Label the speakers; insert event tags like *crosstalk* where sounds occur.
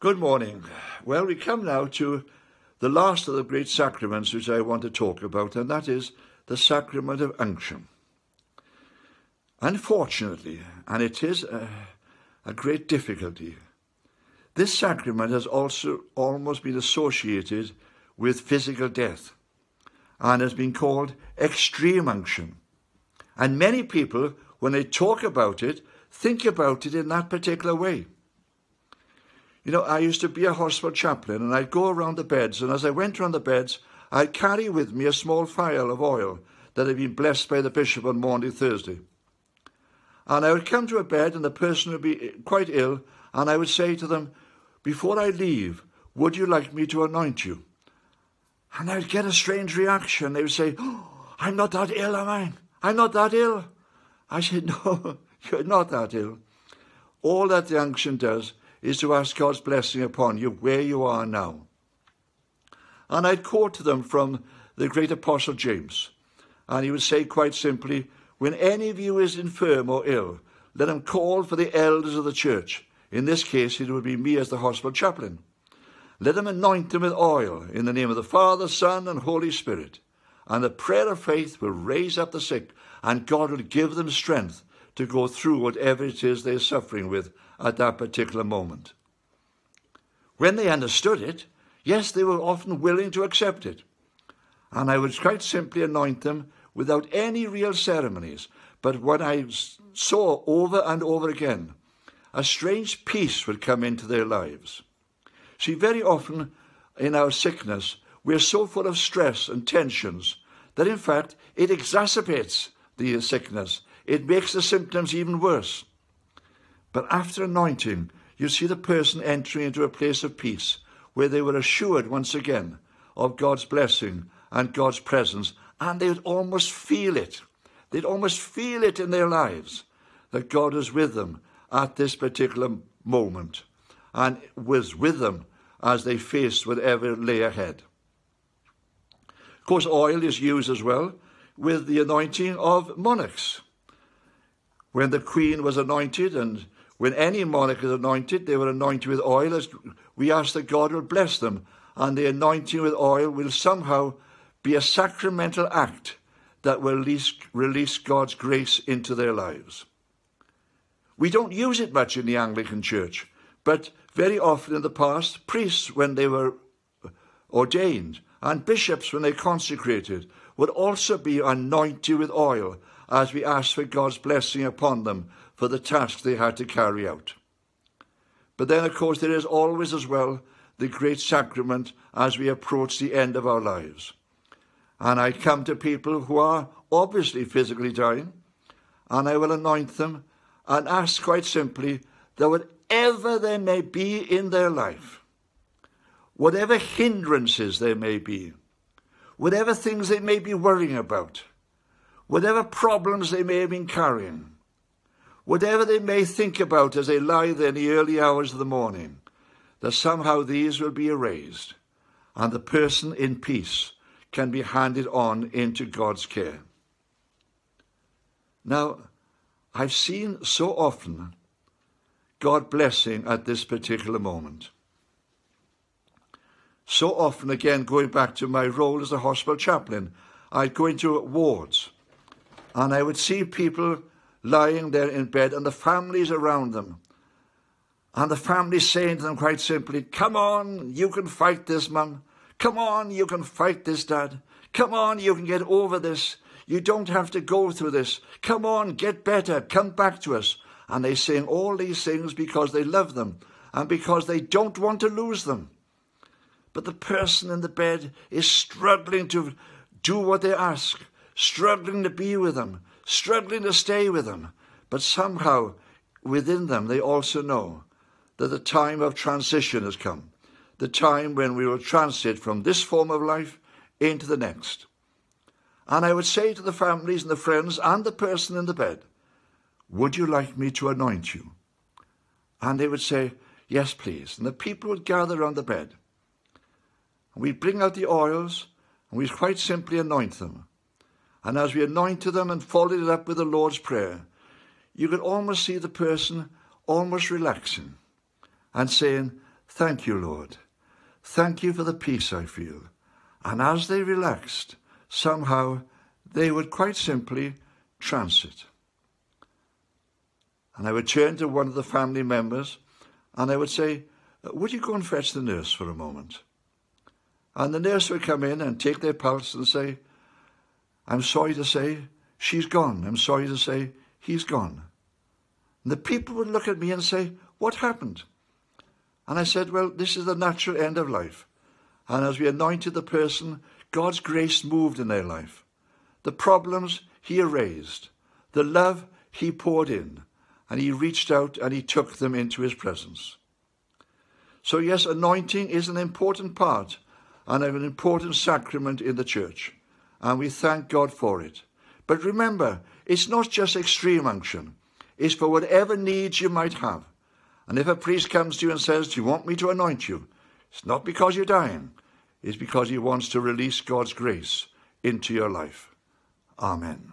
Speaker 1: Good morning. Well, we come now to the last of the great sacraments which I want to talk about, and that is the sacrament of unction. Unfortunately, and it is a, a great difficulty, this sacrament has also almost been associated with physical death and has been called extreme unction. And many people, when they talk about it, think about it in that particular way. You know, I used to be a hospital chaplain and I'd go around the beds, and as I went around the beds, I'd carry with me a small phial of oil that had been blessed by the bishop on Maundy Thursday. And I would come to a bed and the person would be eh, quite ill, and I would say to them, Before I leave, would you like me to anoint you? And I would get a strange reaction. They would say, oh, I'm not that ill, am I? I'm not that ill. I said, *laughs* No, you're not that ill. All that the unction does is to ask God's blessing upon you where you are now. And I'd quote to them from the great apostle James. And he would say quite simply, When any of you is infirm or ill, let him call for the elders of the church. In this case, it would be me as the hospital chaplain. Let him anoint them with oil in the name of the Father, Son, and Holy Spirit. And the prayer of faith will raise up the sick, and God will give them strength to go through whatever it is they're suffering with at that particular moment. When they understood it, yes, they were often willing to accept it. And I would quite simply anoint them without any real ceremonies. But what I saw over and over again, a strange peace would come into their lives. See, very often in our sickness, we're so full of stress and tensions that in fact it exacerbates the sickness. It makes the symptoms even worse. But after anointing, you see the person entering into a place of peace where they were assured once again of God's blessing and God's presence, and they would almost feel it. They'd almost feel it in their lives that God was with them at this particular moment and was with them as they faced whatever lay ahead. Of course, oil is used as well with the anointing of monarchs. When the queen was anointed and when any monarch is anointed, they were anointed with oil. As we ask that God will bless them, and the anointing with oil will somehow be a sacramental act that will release, release God's grace into their lives. We don't use it much in the Anglican Church, but very often in the past, priests, when they were ordained, and bishops, when they consecrated, would also be anointed with oil as we ask for God's blessing upon them for the task they had to carry out. But then, of course, there is always as well the great sacrament as we approach the end of our lives. And I come to people who are obviously physically dying, and I will anoint them and ask quite simply that whatever there may be in their life, whatever hindrances there may be, whatever things they may be worrying about, whatever problems they may have been carrying, whatever they may think about as they lie there in the early hours of the morning, that somehow these will be erased and the person in peace can be handed on into God's care. Now, I've seen so often God blessing at this particular moment. So often, again, going back to my role as a hospital chaplain, I'd go into wards and I would see people lying there in bed and the families around them. And the family saying to them quite simply, Come on, you can fight this, mum. Come on, you can fight this, dad. Come on, you can get over this. You don't have to go through this. Come on, get better. Come back to us. And they sing all these things because they love them and because they don't want to lose them. But the person in the bed is struggling to do what they ask, struggling to be with them, struggling to stay with them, but somehow within them they also know that the time of transition has come, the time when we will transit from this form of life into the next. And I would say to the families and the friends and the person in the bed, Would you like me to anoint you? And they would say, Yes, please. And the people would gather around the bed. And we'd bring out the oils and we'd quite simply anoint them. And as we anointed them and followed it up with the Lord's Prayer, you could almost see the person almost relaxing and saying, Thank you, Lord. Thank you for the peace I feel. And as they relaxed, somehow they would quite simply transit. And I would turn to one of the family members and I would say, Would you go and fetch the nurse for a moment? And the nurse would come in and take their pulse and say, I'm sorry to say, she's gone. I'm sorry to say, he's gone. And the people would look at me and say, What happened? And I said, Well, this is the natural end of life. And as we anointed the person, God's grace moved in their life. The problems he erased, the love he poured in, and he reached out and he took them into his presence. So, yes, anointing is an important part and an important sacrament in the church, and we thank God for it. But remember, it's not just extreme unction, it's for whatever needs you might have. And if a priest comes to you and says, Do you want me to anoint you? It's not because you're dying, it's because he wants to release God's grace into your life. Amen.